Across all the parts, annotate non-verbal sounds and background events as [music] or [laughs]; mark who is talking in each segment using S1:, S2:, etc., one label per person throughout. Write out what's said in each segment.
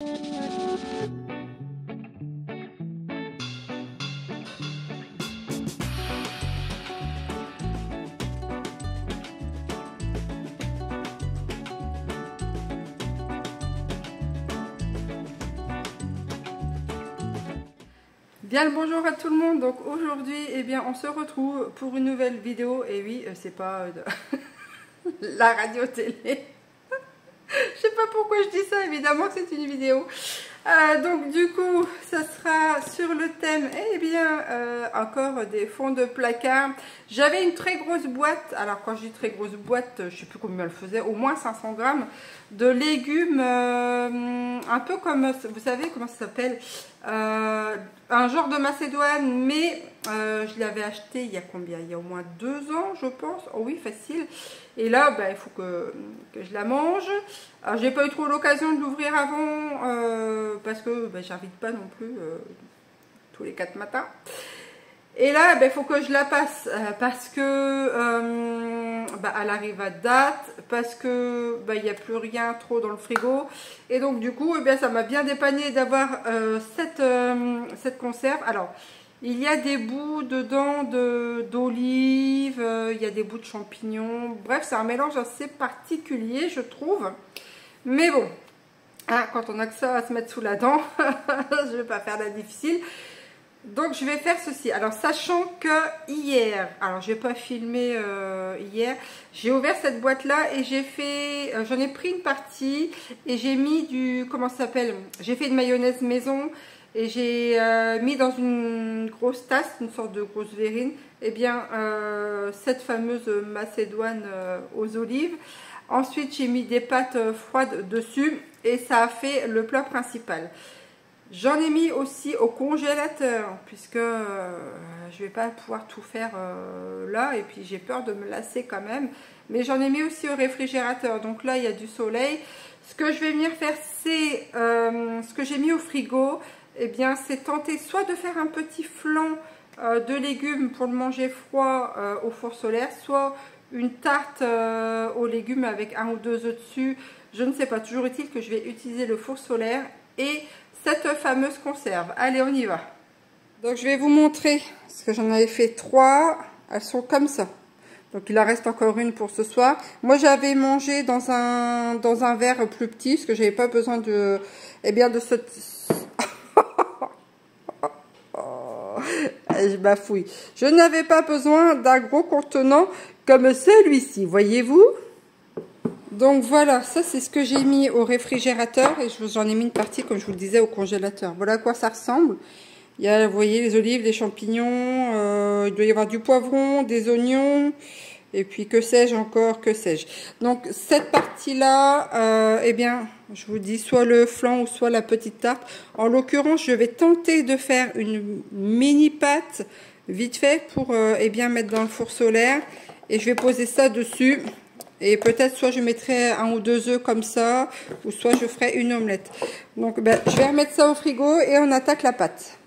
S1: Bien le bonjour à tout le monde, donc aujourd'hui eh bien on se retrouve pour une nouvelle vidéo. Et oui euh, c'est pas euh, [laughs] la radio télé je sais pas pourquoi je dis ça évidemment c'est une vidéo. Euh, donc du coup ça sera sur le thème eh bien encore des fonds de placard. J'avais une très grosse boîte. Alors quand je dis très grosse boîte je sais plus combien elle faisait au moins 500 grammes de légumes un peu comme vous savez comment ça s'appelle euh, un genre de Macédoine, mais euh, je l'avais acheté il y a combien? Il y a au moins deux ans, je pense. Oh oui, facile. Et là, bah, il faut que, je la mange. J'ai pas eu trop l'occasion de l'ouvrir avant, euh, parce que bah, j'invite pas non plus tous les quatre matins. Et là, il ben, faut que je la passe euh, parce que euh, bah, elle arrive à date, parce que bah, il n'y a plus rien trop dans le frigo. Et donc du coup, eh bien, ça m'a bien dépanné d'avoir euh, cette, cette conserve. Alors, il y a des bouts dedans d'olive, il y a des bouts de champignons. Bref, c'est un mélange assez particulier, je trouve. Mais bon, hein, quand on a que ça à se mettre sous la dent, [laughs] je ne vais pas faire la difficile. Donc je vais faire ceci. Alors sachant que hier, alors je vais pas filmer euh, hier, j'ai ouvert cette boîte là et j'ai fait, euh, j'en ai pris une partie et j'ai mis du, comment ça s'appelle? J'ai fait une mayonnaise maison et j'ai euh, mis dans une grosse tasse, une sorte de grosse verrine, eh bien cette fameuse macédoine aux olives. Ensuite j'ai mis des pâtes froides dessus et ça a fait le plat principal. J'en ai mis aussi au congélateur, puisque euh, je vais pas pouvoir tout faire euh, là, et puis j'ai peur de me lasser quand même. Mais j'en ai mis aussi au réfrigérateur, donc là il y a du soleil. Ce que je vais venir faire, c'est euh, ce que j'ai mis au frigo, et eh bien c'est tenter soit de faire un petit flan de légumes pour le manger froid au four solaire, soit une tarte aux légumes avec un ou deux œufs dessus. Je ne sais pas, toujours est-il que je vais utiliser le four solaire et cette fameuse conserve. Allez, on y va. Donc, je vais vous montrer, parce que j'en avais fait trois. Elles sont comme ça. Donc, il en reste encore une pour ce soir. Moi, j'avais mangé dans un, dans un verre plus petit, parce que j'avais pas besoin de, eh bien, de ce... [laughs] je bafouille. Je n'avais pas besoin d'un gros contenant comme celui-ci, voyez-vous? Donc voilà, ça c'est ce que j'ai mis au réfrigérateur et j'en ai mis une partie, comme je vous le disais, au congélateur. Voilà à quoi ça ressemble. Il y a, vous voyez, les olives, les champignons, euh, il doit y avoir du poivron, des oignons, et puis que sais-je encore, que sais-je. Donc cette partie-là, euh, eh bien, je vous dis soit le flan ou soit la petite tarte. En l'occurrence, je vais tenter de faire une mini pâte vite fait pour euh, eh bien mettre dans le four solaire. Et je vais poser ça dessus et peut-être soit je mettrai un ou deux œufs comme ça, ou soit je ferai une omelette. Donc ben, je vais remettre ça au frigo et on attaque la pâte.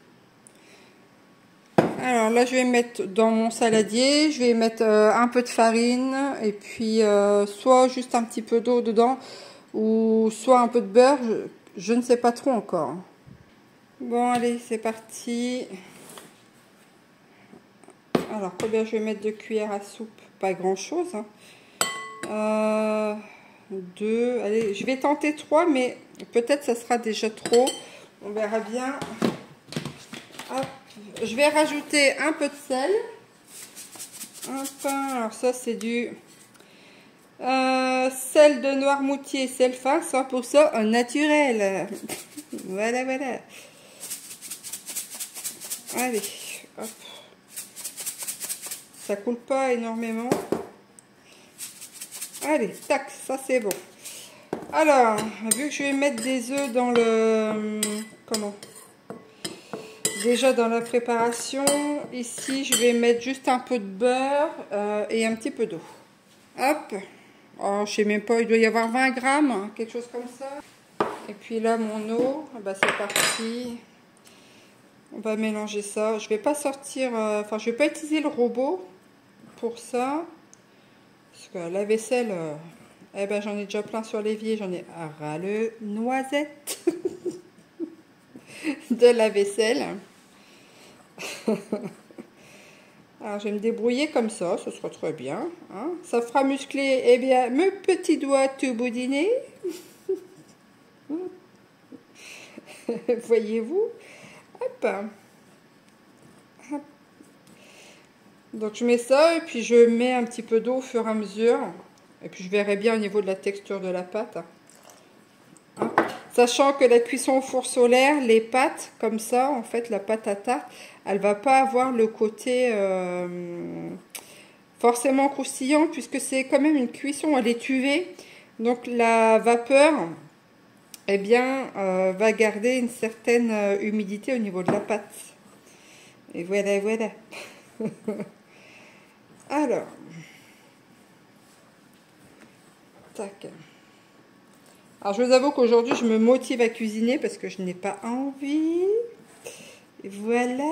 S1: Alors là je vais mettre dans mon saladier, je vais mettre euh, un peu de farine et puis euh, soit juste un petit peu d'eau dedans ou soit un peu de beurre, je, ne sais pas trop encore. Bon allez c'est parti. Alors combien je vais mettre de cuillères à soupe Pas grand chose. Hein. Euh, deux, allez, je vais tenter trois, mais peut-être ça sera déjà trop. On verra bien. Je vais rajouter un peu de sel. Enfin, alors ça c'est du euh, sel de Noirmoutier, sel fin, 100% naturel. [laughs] voilà, voilà. Allez, hop. Ça coule pas énormément. Allez, tac, ça c'est bon. Alors, vu que je vais mettre des œufs dans le... Comment? Déjà dans la préparation, ici je vais mettre juste un peu de beurre euh, et un petit peu d'eau. Hop. Oh, je sais même pas, il doit y avoir 20 grammes, hein, quelque chose comme ça. Et puis là, mon eau, bah, c'est parti. On va mélanger ça. Je vais pas sortir, euh, enfin, je vais pas utiliser le robot pour ça. La vaisselle, euh, eh ben, j'en ai déjà plein sur l'évier, j'en ai à ras le noisette. [laughs] de la vaisselle. [laughs] Alors, je vais me débrouiller comme ça, ce sera très bien. Hein. Ça fera muscler, eh bien, mes petits doigts tout boudinés. [laughs] Voyez-vous? Hop. Donc, je mets ça et puis je mets un petit peu d'eau au fur et à mesure. Et puis, je verrai bien au niveau de la texture de la pâte. Hein. Sachant que la cuisson au four solaire, les pâtes, comme ça, en fait, la pâte à tarte, elle va pas avoir le côté euh, forcément croustillant, puisque c'est quand même une cuisson à l'étuvée. Donc la vapeur, eh bien, euh, va garder une certaine euh, humidité au niveau de la pâte. Et voilà, voilà. [laughs] Alors, tac. Alors, je vous avoue qu'aujourd'hui, je me motive à cuisiner parce que je n'ai pas envie. voilà.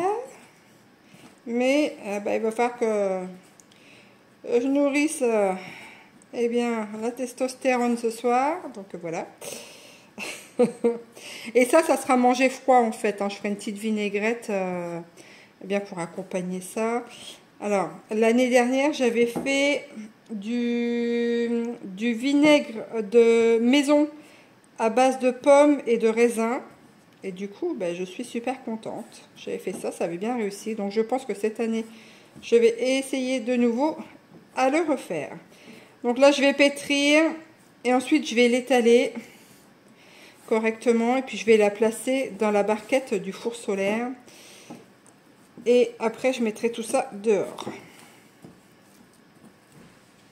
S1: Mais euh, ben, il va falloir que je nourrisse euh, eh bien, la testostérone ce soir. Donc, voilà. [laughs] Et ça, ça sera mangé froid en fait. Hein. Je ferai une petite vinaigrette euh, eh bien, pour accompagner ça. Alors, l'année dernière, j'avais fait du, vinaigre de maison à base de pommes et de raisins. Et du coup, ben, je suis super contente. J'avais fait ça, ça avait bien réussi. Donc je pense que cette année, je vais essayer de nouveau à le refaire. Donc là, je vais pétrir et ensuite je vais l'étaler correctement et puis je vais la placer dans la barquette du four solaire. Et après, je mettrai tout ça dehors.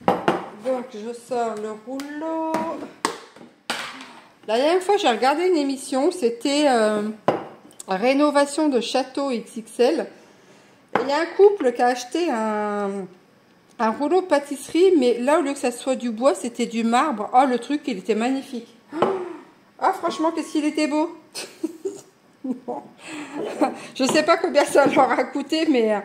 S1: Donc, je sors le rouleau. La dernière fois, j'ai regardé une émission, c'était euh, Rénovation de château XXL. Il y a un couple qui a acheté un, rouleau de pâtisserie, mais là, au lieu que ça soit du bois, c'était du marbre. Oh, le truc, il était magnifique. Ah, franchement, qu'est-ce qu'il était beau [laughs] Je sais pas combien ça leur a coûté, mais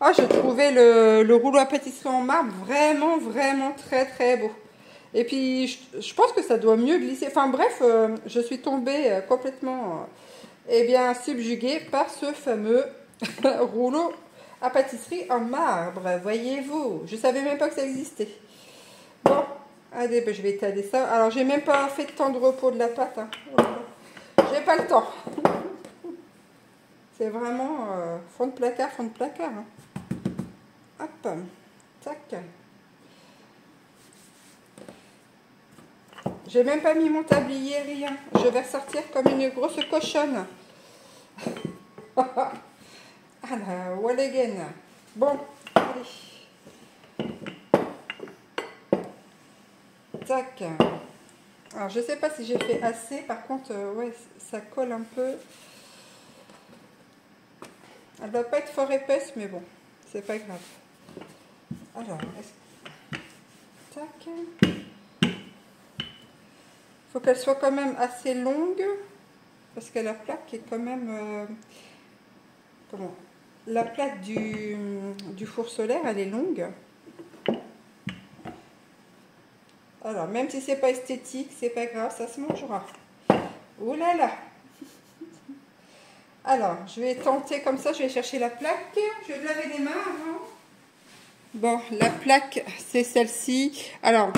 S1: oh, je trouvais le, le rouleau à pâtisserie en marbre vraiment, vraiment très, très beau. Et puis, je, pense que ça doit mieux glisser. Enfin bref, euh, je suis tombée euh, complètement euh, eh bien, subjuguée par ce fameux [laughs] rouleau à pâtisserie en marbre. Voyez-vous, je savais même pas que ça existait. Bon, allez, ben, je vais étaler ça. Alors, j'ai même pas fait temps de repos de la pâte. Hein. J'ai pas le temps. C'est vraiment fond de placard, fond de placard. Hein. Hop, tac. J'ai même pas mis mon tablier, rien. Je vais sortir comme une grosse cochonne. ah là, well again? Bon, allez. Tac. Alors, je sais pas si j'ai fait assez. Par contre, euh, ouais, ça colle un peu. Elle va pas être fort épaisse, mais bon, c'est pas grave. Alors, tac. Faut qu'elle soit quand même assez longue parce que la plaque est quand même euh, comment la plaque du, du, four solaire elle est longue. Alors même si c'est pas esthétique c'est pas grave ça se mangera. Oh là là alors je vais tenter comme ça je vais chercher la plaque je vais laver les mains avant bon la plaque c'est celle-ci alors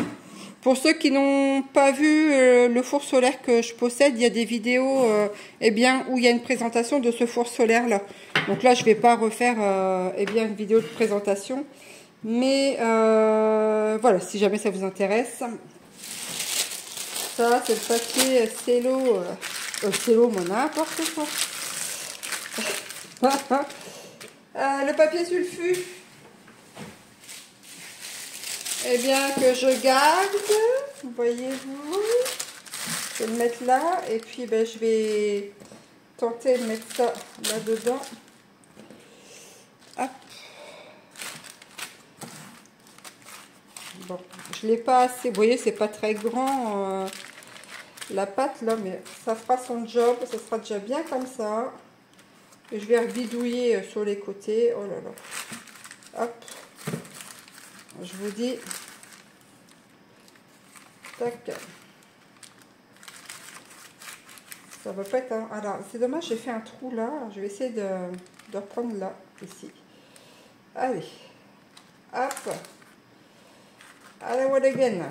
S1: pour ceux qui n'ont pas vu euh, le four solaire que je possède, il y a des vidéos euh, eh bien, où il y a une présentation de ce four solaire là. Donc là, je ne vais pas refaire euh, eh bien, une vidéo de présentation. Mais voilà, si jamais ça vous intéresse. Ça, c'est le papier cello. cello, mon n'importe quoi. [laughs] le papier sulfu eh bien, que je garde, voyez-vous. Je vais le mettre là et puis ben, je vais tenter de mettre ça là-dedans. Bon, je l'ai pas assez, vous voyez, c'est pas très grand euh, la pâte là, mais ça fera son job, ça sera déjà bien comme ça. Je vais rebidouiller euh, sur les côtés. Oh là là. Hop je vous dis, tac, Ça va pas être... Un... Alors, c'est dommage, j'ai fait un trou là. Je vais essayer de, de reprendre là, ici. Allez. Hop. Allez, what again?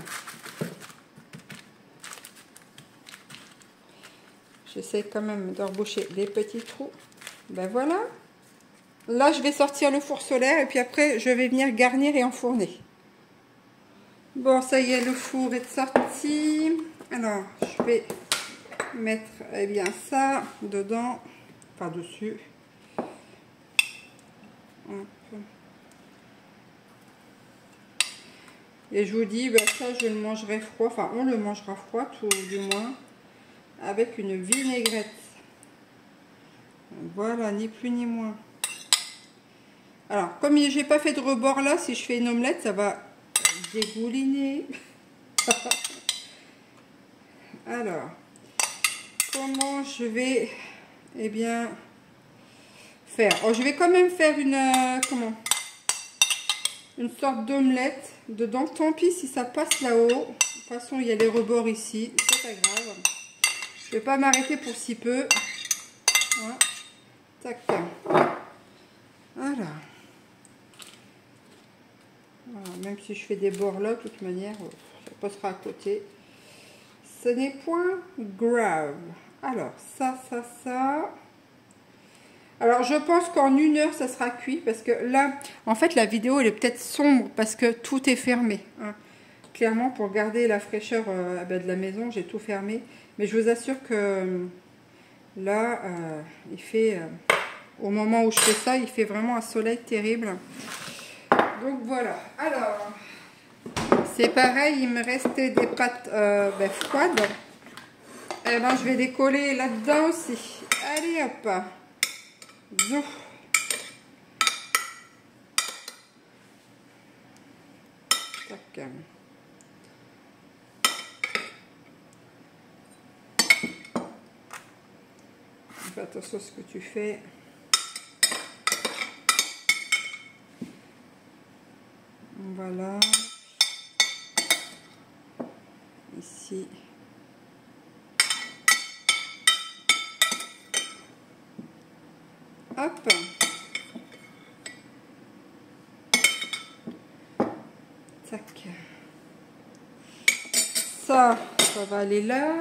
S1: J'essaie quand même de reboucher les petits trous. Ben voilà. Là, je vais sortir le four solaire et puis après, je vais venir garnir et enfourner. Bon, ça y est, le four est sorti. Alors, je vais mettre eh bien ça dedans, par-dessus. Et je vous dis, ben, ça je le mangerai froid, enfin on le mangera froid tout du moins, avec une vinaigrette. Voilà, ni plus ni moins. Alors, comme j'ai pas fait de rebord là, si je fais une omelette, ça va dégouliner. [laughs] Alors, comment je vais, eh bien, faire? Oh, Je vais quand même faire une, euh, comment? Une sorte d'omelette dedans. Tant pis si ça passe là-haut. De toute façon, il y a les rebords ici. C'est pas grave. Je vais pas m'arrêter pour si peu. Voilà. Tac. Voilà. Même si je fais des bords là, de toute manière, ça passera à côté. Ce n'est point grave. Alors, ça, ça, ça. Alors, je pense qu'en une heure, ça sera cuit. Parce que là, en fait, la vidéo, elle est peut-être sombre parce que tout est fermé. Hein. Clairement, pour garder la fraîcheur euh, ah ben, de la maison, j'ai tout fermé. Mais je vous assure que là, euh, il fait... Euh, au moment où je fais ça, il fait vraiment un soleil terrible. Donc voilà. Alors, c'est pareil, il me restait des pâtes ben, froides. Eh ben, je vais les coller là-dedans aussi. Allez, hop. Zou. Tac. Fais attention ce que tu fais. Voilà. Ici. Hop. Tac. Ça, ça va aller là.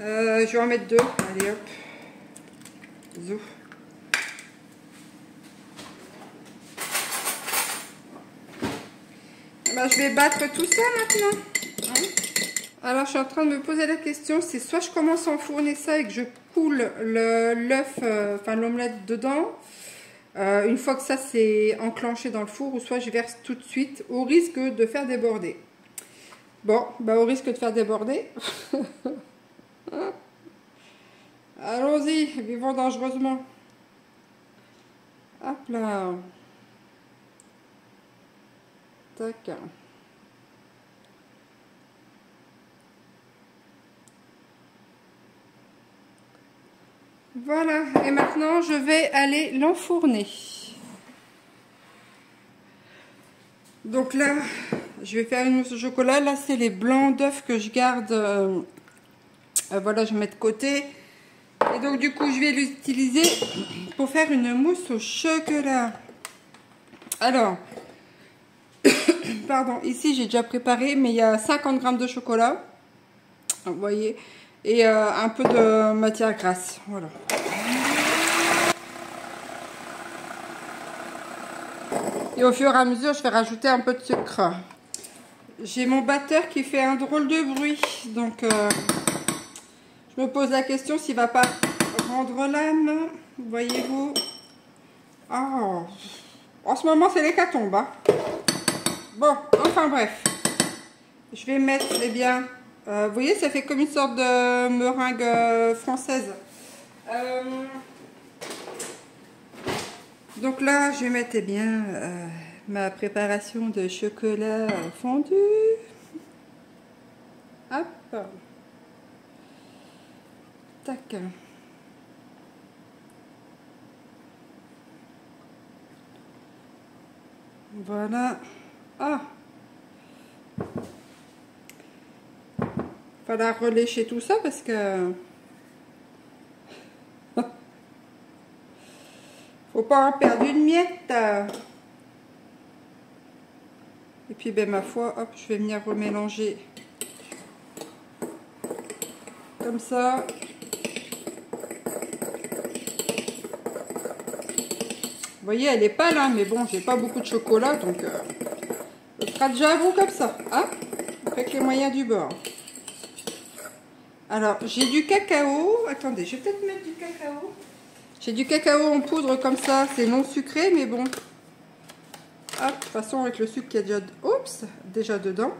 S1: Euh, je vais en mettre deux. Allez, hop. Je vais battre tout ça maintenant. Hein. Alors, je suis en train de me poser la question, c'est soit je commence à enfourner ça et que je coule l'œuf, euh, enfin l'omelette dedans, euh, une fois que ça c'est enclenché dans le four, ou soit je verse tout de suite, au risque de faire déborder. Bon, bah au risque de faire déborder. [laughs] Allons-y, vivons dangereusement. Hop là. Tac. Voilà, et maintenant je vais aller l'enfourner. Donc là, je vais faire une mousse au chocolat. Là, c'est les blancs d'œufs que je garde. Euh, euh, voilà, je mets de côté. Et donc, du coup, je vais l'utiliser pour faire une mousse au chocolat. Alors, [coughs] pardon, ici j'ai déjà préparé, mais il y a 50 grammes de chocolat, vous voyez, et euh, un peu de matière grasse, voilà. Et au fur et à mesure, je vais rajouter un peu de sucre. J'ai mon batteur qui fait un drôle de bruit, donc euh, je me pose la question s'il va pas l'âme, voyez-vous. Oh. En ce moment, c'est l'hécatombe. Hein. Bon, enfin bref. Je vais mettre, eh bien, euh, vous voyez, ça fait comme une sorte de meringue euh, française. Euh, donc là, je vais mettre, eh bien, ma préparation de chocolat fondu. Hop. Tac. Voilà. Ah Voilà relécher tout ça parce que... [laughs] Faut pas en perdre une miette. Et puis, ben, ma foi, hop, je vais venir remélanger. Comme ça. Vous voyez, elle est pas là, mais bon, j'ai pas beaucoup de chocolat, donc euh, ce sera déjà bon comme ça, hein? Avec les moyens du bord. Alors, j'ai du cacao. Attendez, je vais peut-être mettre du cacao. J'ai du cacao en poudre comme ça. C'est non sucré, mais bon. Hop, de toute façon, avec le sucre qui est déjà, oups, déjà dedans.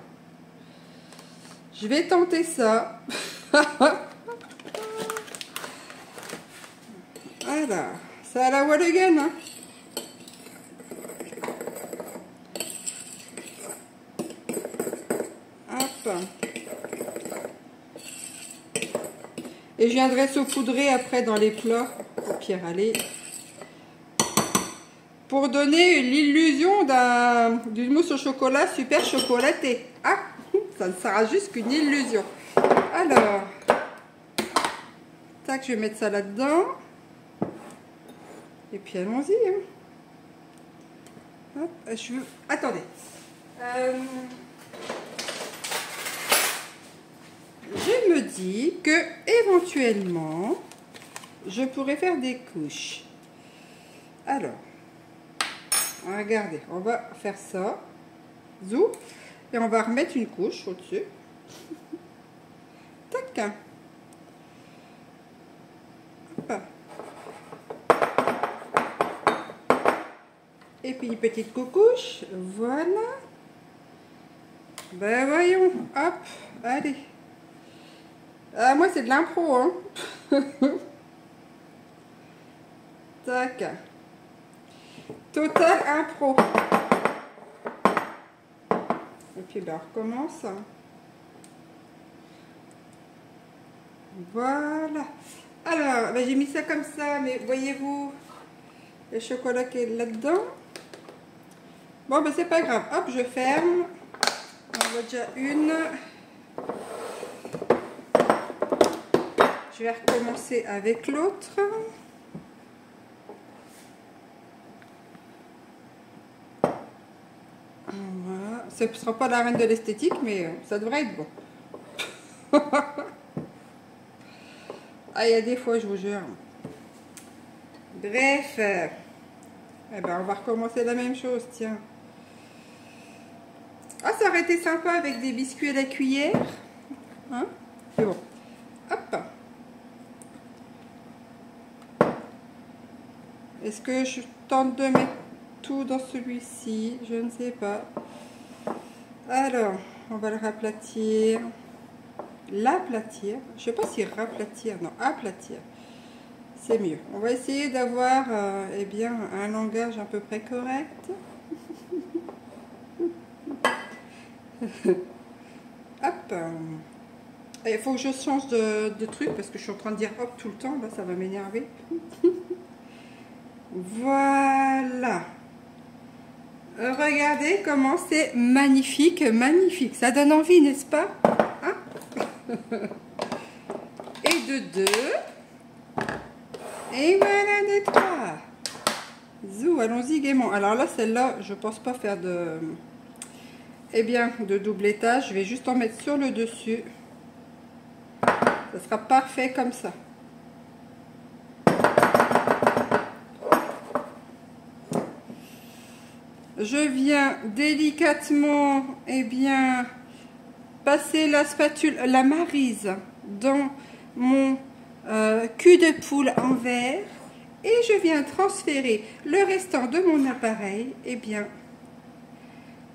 S1: Je vais tenter ça. [laughs] voilà. Ça a la again, hein? Et je viendrai saupoudrer après dans les plats, pire aller, pour donner l'illusion d'une mousse au chocolat super chocolatée. Ah, ça ne sera juste qu'une illusion. Alors, tac, je vais mettre ça là-dedans. Et puis allons-y. Hein. Attendez. Euh, que éventuellement, je pourrais faire des couches. Alors, regardez, on va faire ça. Zou. Et on va remettre une couche au-dessus. [laughs] Tac. Et puis une petite coucouche. Voilà. Ben voyons. Hop. Allez. Ah, moi, c'est de l'impro, hein. Tac. Total impro. Et puis, ben, on recommence. Voilà. Alors, ben, j'ai mis ça comme ça, mais voyez-vous le chocolat qui est là-dedans. Bon, ben, c'est pas grave. Hop, je ferme. On voit déjà une. Je vais recommencer avec l'autre. Voilà. Ce ne sera pas la reine de l'esthétique, mais euh, ça devrait être bon. [laughs] ah, il y a des fois, je vous jure. Bref. Eh ben, on va recommencer la même chose, tiens. Ah, ça aurait été sympa avec des biscuits à la cuillère. Hein? C'est bon. Hop. Est-ce que je tente de mettre tout dans celui-ci? Je ne sais pas. Alors, on va le raplatir. L'aplatir? Je ne sais pas si raplatir, non, aplatir. C'est mieux. On va essayer d'avoir euh, eh bien, un langage à peu près correct. [laughs] hop. Il faut que je change de, de, truc parce que je suis en train de dire hop tout le temps. Là, ça va m'énerver. [laughs] Voilà. Regardez comment c'est magnifique, magnifique. Ça donne envie, n'est-ce pas? Hein? [laughs] Et de deux. Et voilà de trois. Zou, allons-y gaiement. Alors là, celle-là, je pense pas faire de... Eh bien, de double étage. Je vais juste en mettre sur le dessus. Ça sera parfait comme ça. Je viens délicatement eh bien, passer la spatule, la marise dans mon euh, cul de poule en verre et je viens transférer le restant de mon appareil eh bien,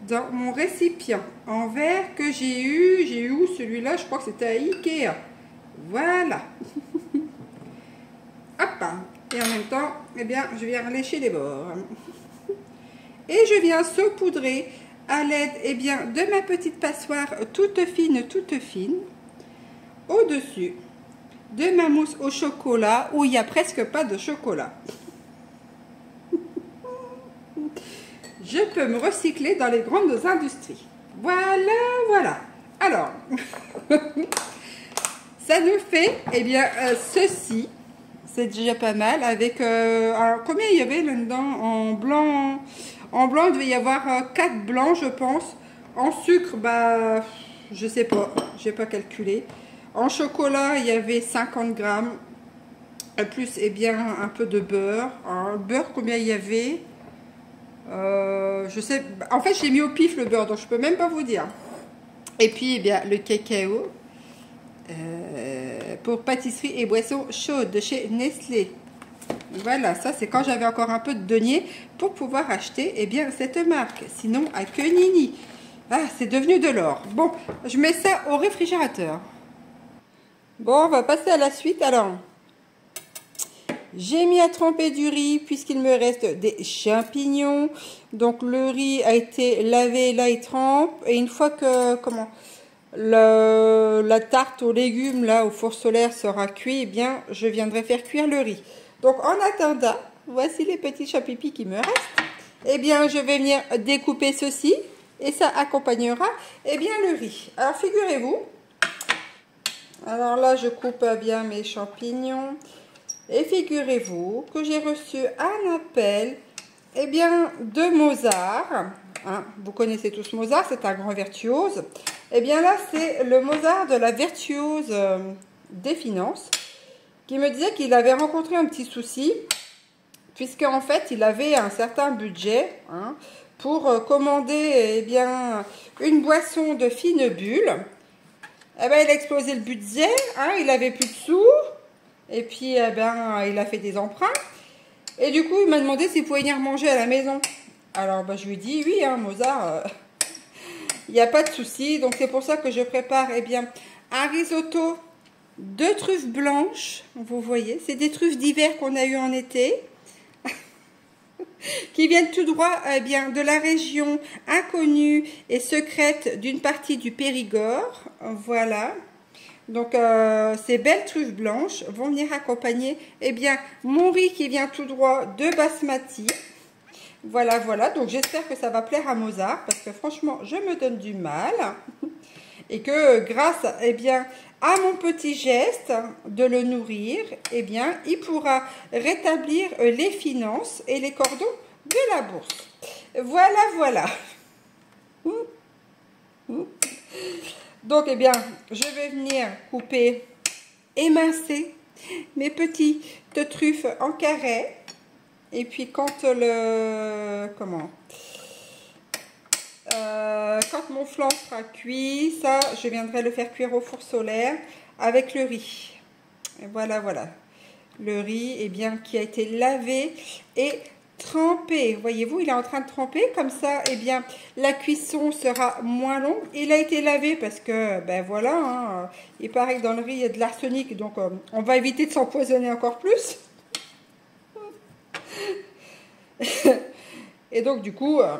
S1: dans mon récipient en verre que j'ai eu, j'ai eu celui-là, je crois que c'était à Ikea. Voilà. [laughs] Hop. Et en même temps, eh bien, je viens lécher les bords. Et je viens saupoudrer à l'aide eh bien, de ma petite passoire toute fine, toute fine, au-dessus de ma mousse au chocolat où il n'y a presque pas de chocolat. je peux me recycler dans les grandes industries. Voilà, voilà. Alors, [laughs] ça nous fait eh bien, euh, ceci. C'est déjà pas mal. Avec euh, alors, combien il y avait là-dedans? En blanc, en blanc, il devait y avoir 4 blancs, je pense. En sucre, bah, je sais pas, j'ai pas calculé. En chocolat, il y avait 50 grammes. Plus, eh bien, un peu de beurre. Beurre, combien il y avait? Euh, Je sais. En fait, j'ai mis au pif le beurre, donc je peux même pas vous dire. Et puis, eh bien, le cacao. Euh, pour pâtisserie et boissons chaudes de chez Nestlé. Voilà, ça c'est quand j'avais encore un peu de denier pour pouvoir acheter eh bien, cette marque. Sinon, à que nini. Ah, c'est devenu de l'or. Bon, je mets ça au réfrigérateur. Bon, on va passer à la suite. Alors, j'ai mis à tremper du riz puisqu'il me reste des champignons. Donc, le riz a été lavé, là, il trempe. Et une fois que, comment, la tarte aux légumes, là, au four solaire sera cuit, eh bien, je viendrai faire cuire le riz. Donc, en attendant, voici les petits chapipis qui me restent. Eh bien, je vais venir découper ceci et ça accompagnera, eh bien, le riz. Alors, figurez-vous, alors là, je coupe bien mes champignons. Et figurez-vous que j'ai reçu un appel, eh bien, de Mozart. Hein, vous connaissez tous Mozart, c'est un grand virtuose. Eh bien là, c'est le Mozart de la virtuose euh, des finances qui me disait qu'il avait rencontré un petit souci puisque en fait, il avait un certain budget hein, pour euh, commander eh bien, une boisson de fine bulle. Eh ben, il a explosé le budget, hein, il avait plus de sous, et puis eh ben, il a fait des emprunts. Et du coup, il m'a demandé s'il pouvait venir manger à la maison. Alors, ben, je lui ai dit, oui, hein, Mozart, euh, [laughs] il n'y a pas de souci. Donc, c'est pour ça que je prépare eh bien, un risotto de truffes blanches. Vous voyez, c'est des truffes d'hiver qu'on a eu en été [laughs] qui viennent tout droit eh bien, de la région inconnue et secrète d'une partie du Périgord. Voilà. Donc, euh, ces belles truffes blanches vont venir accompagner eh bien, mon riz qui vient tout droit de Basmati. Voilà, voilà. Donc, j'espère que ça va plaire à Mozart parce que franchement, je me donne du mal. [laughs] Et que grâce eh bien, à mon petit geste de le nourrir, eh bien, il pourra rétablir les finances et les cordons de la bourse. Voilà, voilà. Donc, eh bien, je vais venir couper, émincer mes petites truffes en carré. Et puis, quand le... Comment euh, quand mon flan sera cuit, ça, je viendrai le faire cuire au four solaire avec le riz. Voilà, voilà. Le riz, eh bien, qui a été lavé et trempé. Voyez-vous, il est en train de tremper. Comme ça, eh bien, la cuisson sera moins longue. Il a été lavé parce que, ben voilà, hein, il paraît que dans le riz, il y a de l'arsenic. Donc, euh, on va éviter de s'empoisonner encore plus. [laughs] et donc, du coup... Euh,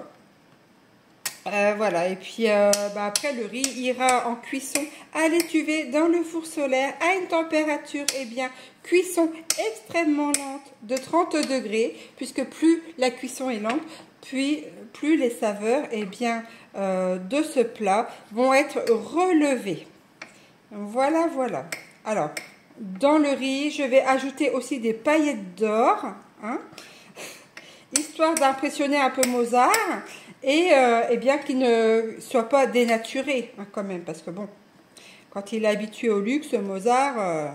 S1: euh, voilà, et puis euh, bah, après le riz ira en cuisson à l'étuvée dans le four solaire à une température, eh bien, cuisson extrêmement lente de 30 degrés, puisque plus la cuisson est lente, puis plus les saveurs eh bien, euh, de ce plat vont être relevées. Voilà, voilà. Alors, dans le riz, je vais ajouter aussi des paillettes d'or, hein, [laughs] histoire d'impressionner un peu Mozart et euh, eh bien qu'il ne soit pas dénaturé hein, quand même, parce que bon, quand il est habitué au luxe, Mozart euh,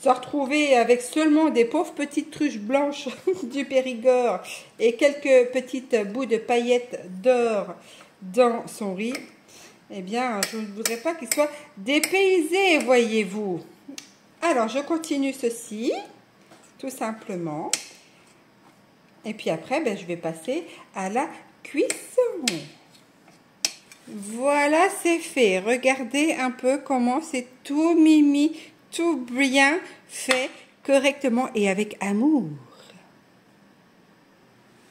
S1: se avec seulement des pauvres petites truches blanches [laughs] du Périgord et quelques petites bouts de paillettes d'or dans son riz, eh bien, je ne voudrais pas qu'il soit dépaysé, voyez-vous. Alors, je continue ceci, tout simplement. Et puis après, ben, je vais passer à la cuisson. Voilà, c'est fait. Regardez un peu comment c'est tout mimi, tout bien fait correctement et avec amour.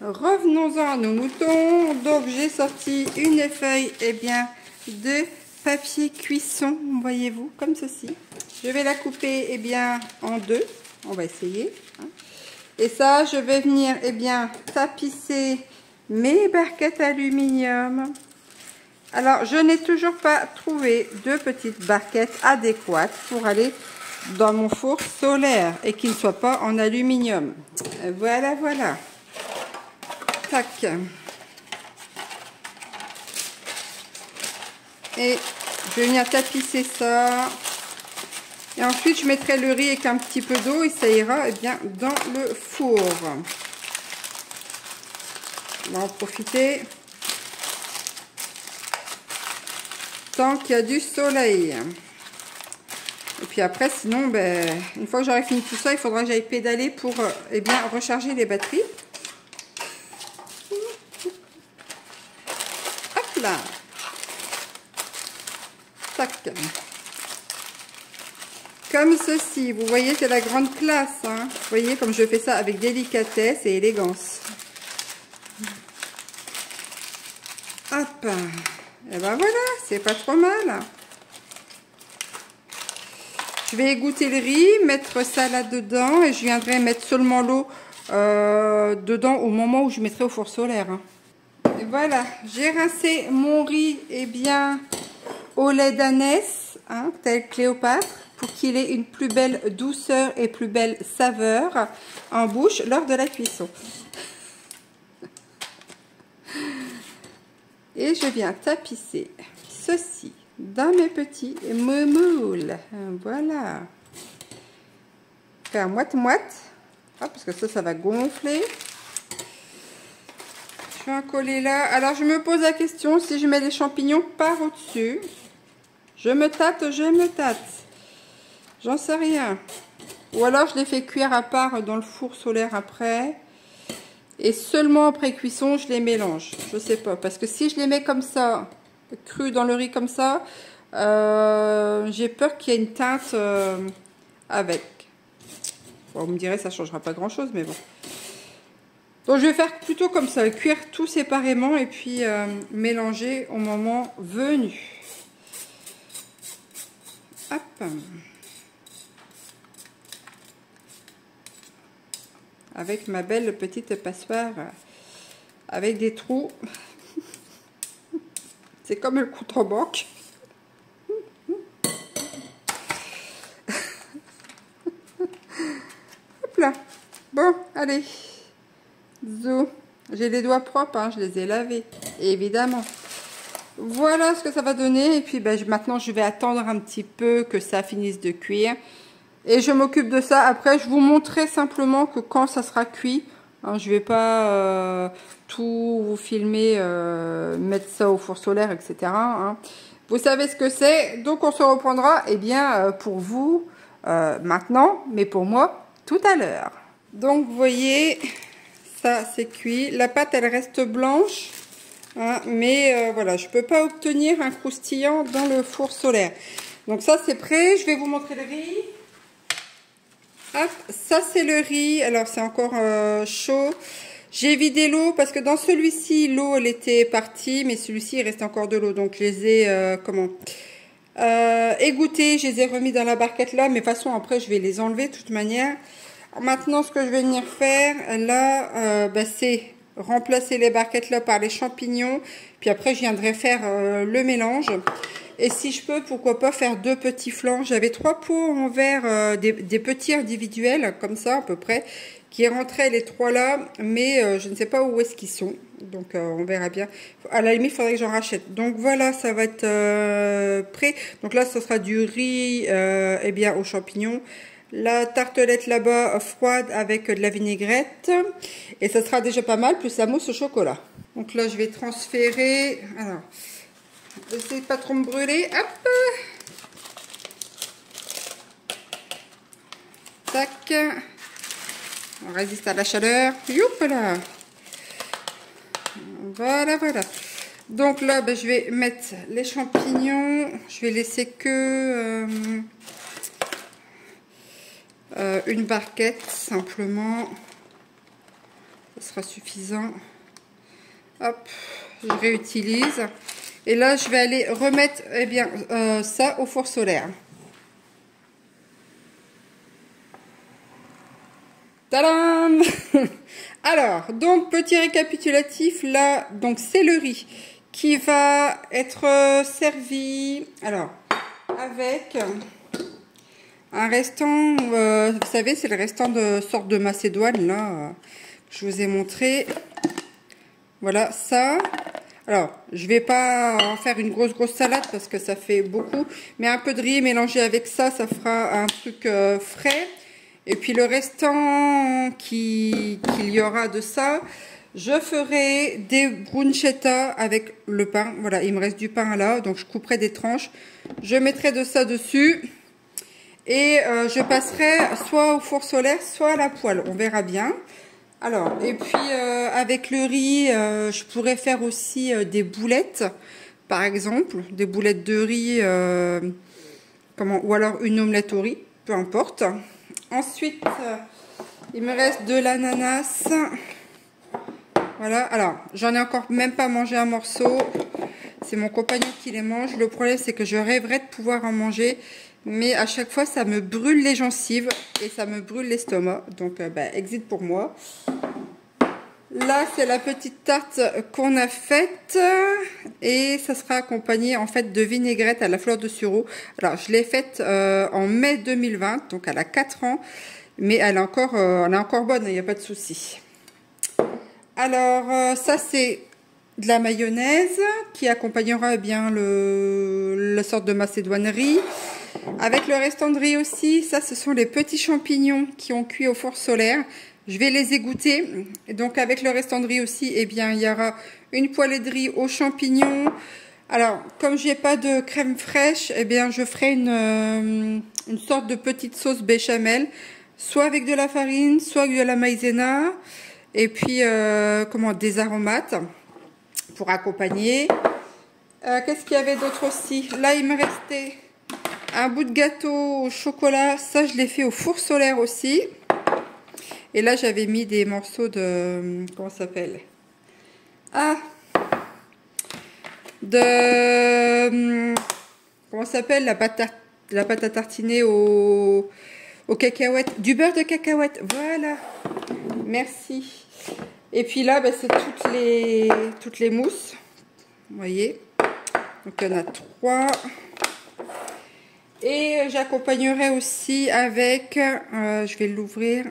S1: Revenons-en à nos moutons. Donc, j'ai sorti une feuille eh bien, de papier cuisson, voyez-vous, comme ceci. Je vais la couper eh bien, en deux. On va essayer. Hein. Et ça, je vais venir eh bien, tapisser mes barquettes aluminium. Alors, je n'ai toujours pas trouvé de petites barquettes adéquates pour aller dans mon four solaire et qu'il ne soit pas en aluminium. Voilà, voilà. Tac. Et je vais venir tapisser ça. Et ensuite, je mettrai le riz avec un petit peu d'eau et ça ira eh bien, dans le four. On va en profiter. Tant qu'il y a du soleil. Et puis après, sinon, ben, une fois que j'aurai fini tout ça, il faudra que j'aille pédaler pour euh, eh recharger les batteries. Hop là Tac Comme ceci, vous voyez, c'est la grande classe. Hein. vous voyez, comme je fais ça avec délicatesse et élégance. Et ben voilà, c'est pas trop mal. Je vais égoutter le riz, mettre ça là-dedans et je viendrai mettre seulement l'eau euh, dedans au moment où je mettrai au four solaire. Hein. Et voilà, j'ai rincé mon riz eh bien, au lait d'ânesse, hein, tel Cléopâtre, pour qu'il ait une plus belle douceur et plus belle saveur en bouche lors de la cuisson. Et je viens tapisser ceci dans mes petits moumoules. Voilà. Faire moite-moite. parce que ça, ça va gonfler. Je vais en coller là. Alors, je me pose la question si je mets les champignons par au-dessus. Je me tâte, je me tâte. J'en sais rien. Ou alors, je les fais cuire à part dans le four solaire après. Et seulement après cuisson, je les mélange. Je sais pas. Parce que si je les mets comme ça, cru dans le riz comme ça, euh, j'ai peur qu'il y ait une teinte euh, avec. Vous me direz, ça changera pas grand chose, mais bon. Donc je vais faire plutôt comme ça, cuire tout séparément et puis euh, mélanger au moment venu. Hop. Avec ma belle petite passoire avec des trous c'est comme le contre-banque. Hop là. Bon, allez. Zo. J'ai les doigts propres, hein, je les ai lavés. Évidemment. Voilà ce que ça va donner. Et puis ben, maintenant, je vais attendre un petit peu que ça finisse de cuire. Et je m'occupe de ça. Après, je vous montrerai simplement que quand ça sera cuit, Hein, je vais pas euh, tout vous filmer, euh, mettre ça au four solaire, etc. Hein. Vous savez ce que c'est, donc on se reprendra eh bien, euh, pour vous maintenant, mais pour moi tout à l'heure. Donc vous voyez, ça c'est cuit. La pâte elle reste blanche, hein, mais voilà, je peux pas obtenir un croustillant dans le four solaire. Donc ça c'est prêt, je vais vous montrer le riz. Hop, ça c'est le riz. Alors c'est encore euh, chaud. J'ai vidé l'eau parce que dans celui-ci, l'eau elle était partie, mais celui-ci il reste encore de l'eau. Donc je les ai, euh, comment euh, égouttés, je les ai remis dans la barquette là. Mais de toute façon après je vais les enlever de toute manière. Maintenant ce que je vais venir faire là, bah, c'est remplacer les barquettes là par les champignons. Puis après je viendrai faire le mélange. Et si je peux, pourquoi pas faire deux petits flancs. J'avais trois pots en verre, euh, des, petits individuels, comme ça à peu près, qui rentraient les trois là, mais euh, je ne sais pas où est-ce qu'ils sont. Donc euh, on verra bien. À la limite, il faudrait que j'en rachète. Donc voilà, ça va être prêt. Donc là, ce sera du riz eh bien, aux champignons. La tartelette là-bas froide avec de la vinaigrette. Et ça sera déjà pas mal, plus la mousse au chocolat. Donc là, je vais transférer... Alors, Essayez pas trop me brûler. Hop Tac. On résiste à la chaleur. Youp là. Voilà, voilà. Donc là, ben, je vais mettre les champignons. Je vais laisser que euh, euh, une barquette, simplement. Ce sera suffisant. Hop, je réutilise. Et là, je vais aller remettre eh bien, euh, ça au four solaire. Tadam [laughs] Alors, donc, petit récapitulatif, là, donc c'est le riz qui va être euh, servi, alors, avec un restant, euh, vous savez, c'est le restant de sorte de macédoine, là, je vous ai montré. Voilà, ça. Alors, je vais pas en faire une grosse grosse salade parce que ça fait beaucoup, mais un peu de riz mélangé avec ça, ça fera un truc euh, frais. Et puis le restant qu'il y aura de ça, je ferai des bruschetta avec le pain. Voilà, il me reste du pain là, donc je couperai des tranches. Je mettrai de ça dessus. Et euh, je passerai soit au four solaire, soit à la poêle. On verra bien. Alors, et puis euh, avec le riz, euh, je pourrais faire aussi des boulettes, par exemple. Des boulettes de riz, comment, ou alors une omelette au riz, peu importe. Ensuite, il me reste de l'ananas. Voilà, alors j'en ai encore même pas mangé un morceau. C'est mon compagnon qui les mange. Le problème, c'est que je rêverais de pouvoir en manger. Mais à chaque fois, ça me brûle les gencives et ça me brûle l'estomac. Donc, euh, bah, exit pour moi. Là, c'est la petite tarte qu'on a faite. Et ça sera accompagné, en fait, de vinaigrette à la fleur de sureau. Alors, je l'ai faite euh, en mai 2020. Donc, elle a 4 ans. Mais elle est encore, euh, bonne, il n'y a pas de souci. Alors, ça c'est de la mayonnaise qui accompagnera eh bien la sorte de macédoinerie. Avec le restant de riz aussi, ça ce sont les petits champignons qui ont cuit au four solaire. Je vais les égoutter. Donc avec le restant de riz aussi, eh bien il y aura une poêlée de riz aux champignons. Alors, comme j'ai pas de crème fraîche, eh bien je ferai une, euh, une sorte de petite sauce béchamel, soit avec de la farine, soit avec de la maïzena. Et puis, euh, comment, des aromates pour accompagner. Euh, qu'est-ce qu'il y avait d'autre aussi? Là, il me restait un bout de gâteau au chocolat. Ça, je l'ai fait au four solaire aussi. Et là, j'avais mis des morceaux de... Comment ça s'appelle? Ah De... Comment ça s'appelle? La pâte, à, tartiner au, au cacahuètes Du beurre de cacahuète. Voilà. Merci. Et puis là, bah, c'est toutes les, toutes les mousses. Vous voyez? Donc il y en a trois. Et j'accompagnerai aussi avec, euh, je vais l'ouvrir.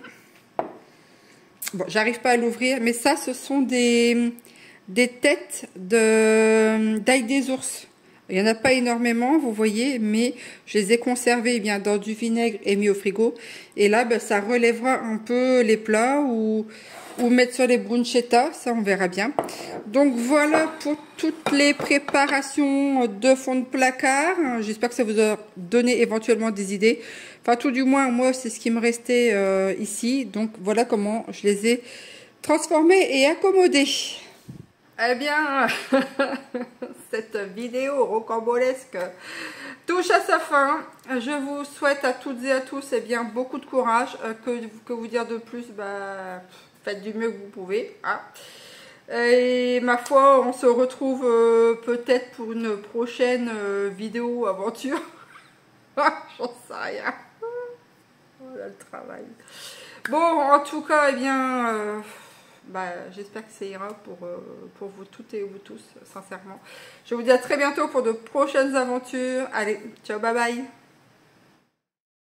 S1: Bon, j'arrive pas à l'ouvrir, mais ça, ce sont des, des têtes d'ail des ours. Il n'y en a pas énormément, vous voyez, mais je les ai conservées eh bien dans du vinaigre et mis au frigo. Et là, ben, ça relèvera un peu les plats ou, ou mettre sur les bruschetta, ça on verra bien. Donc voilà pour toutes les préparations de fond de placard. J'espère que ça vous a donné éventuellement des idées. Enfin tout du moins, moi c'est ce qui me restait euh, ici. Donc voilà comment je les ai transformés et accommodés. Eh bien, [laughs] cette vidéo rocambolesque touche à sa fin. Je vous souhaite à toutes et à tous eh bien, beaucoup de courage. Euh, que, vous dire de plus? Bah, Faites du mieux que vous pouvez. Hein. Et ma foi, on se retrouve euh, peut-être pour une prochaine euh, vidéo aventure. [laughs] J'en sais rien. Voilà le travail. Bon, en tout cas, eh bien... Bah, j'espère que ça ira pour, euh, pour vous toutes et vous tous, sincèrement. Je vous dis à très bientôt pour de prochaines aventures. Allez, ciao, bye bye